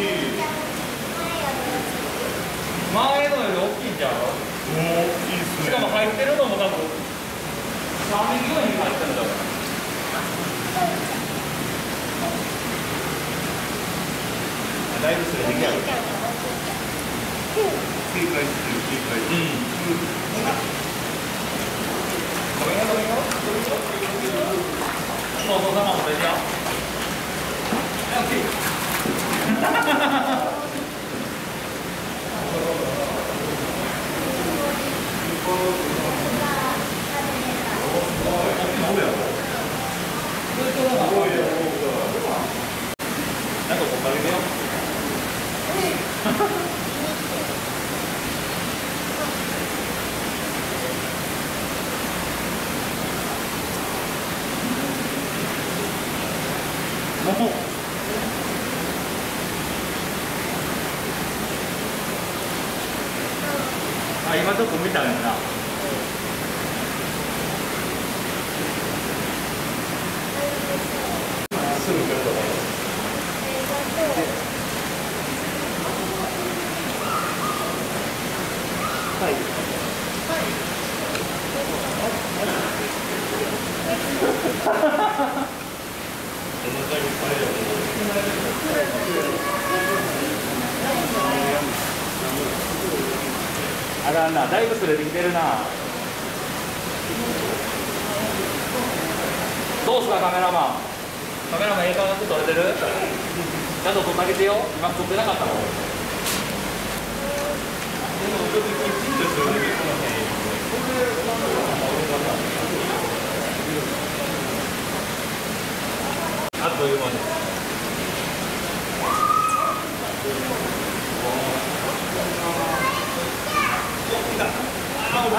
きい前のより大きいんちゃう？おーいすね。しかも入ってるのも多分3匹ぐらいに入ってるんだからだいぶすれてきた繰り返してる繰り返してるごめんよごめんよお父様も出てよなんかこうかけてよもう。あ今ちょっと見たんやな。すぐ来ると思い。ますあかんなだいぶすれてきてるな。どうすかカメラマン。カメラマンええ感じで撮れてる？ちゃんと撮ってあげてよ。今撮ってなかったの。あっという間に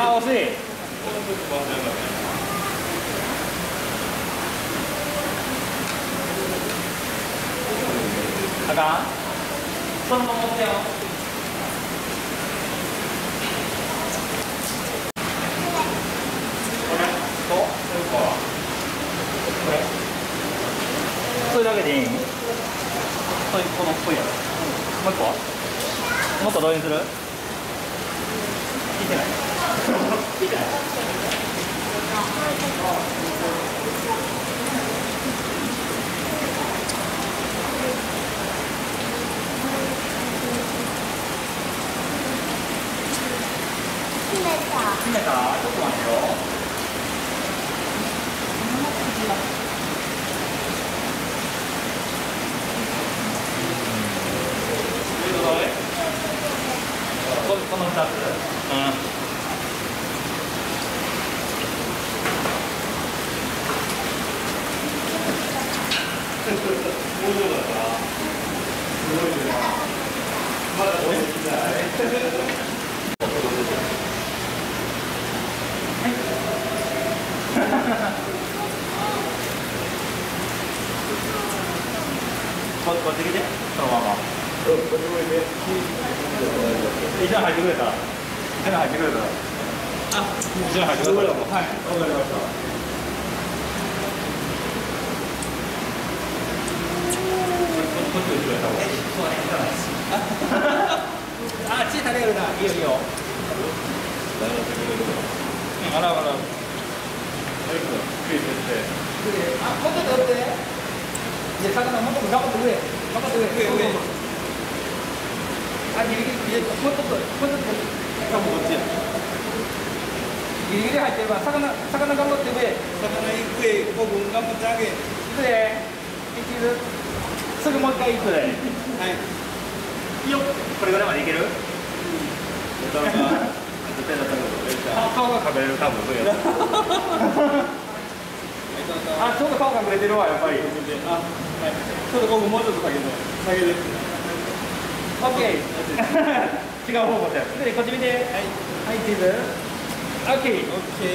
あ惜しい。あかん？そのまま持ってよ。これ？とこれ？それだけでいい？これこのこれやろ。もう一個もっとどうにする？聞いてない。聞いてない閉めた。ちょっと待ってよここの2つうんここっち来てそのままうんこっち向いて一緒に入ってくれた一緒に入ってくれたあ一緒に入ってくれたはい。わかりましたこっちこっち後ろやった方がいいそうねいらないですあ血垂れるないいよいいようん洗う洗う早くクイズして。あもうちょっと寄って。いや魚もっと頑張って。上頑張って。上上上あギリギリギリもうちょっともうちょっとあもこっちやギリギリ入って。るわ魚魚頑張って。上魚行くへこ分頑張って。あげ行くで一途すぐもう一回行くではい。よっこれぐらいまでいける？だから絶対だったけど顔顔が隠れる多分あちょうど顔隠れてるわやっぱり。あはいちょっとここもうちょっと下げて下げてオッケー。違う方向ででこっち見て。はい。はいチーズ。オッケー。オッケー